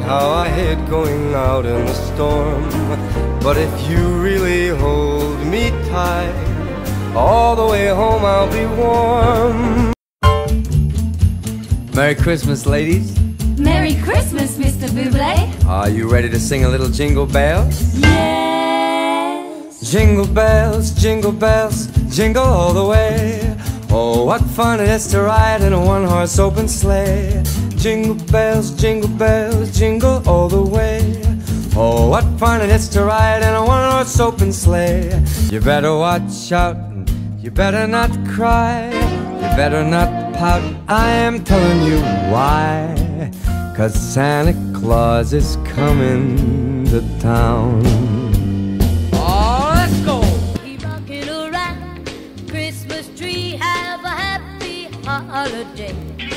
how I hate going out in the storm. But if you really hold me tight, all the way home I'll be warm. Merry Christmas, ladies. Merry Christmas, Mr. Buble. Are you ready to sing a little jingle bells? Yes. Jingle bells, jingle bells, jingle all the way. What fun it is to ride in a one horse open sleigh. Jingle bells, jingle bells, jingle all the way. Oh, what fun it is to ride in a one horse open sleigh. You better watch out, you better not cry, you better not pout. I am telling you why. Cause Santa Claus is coming to town. holiday.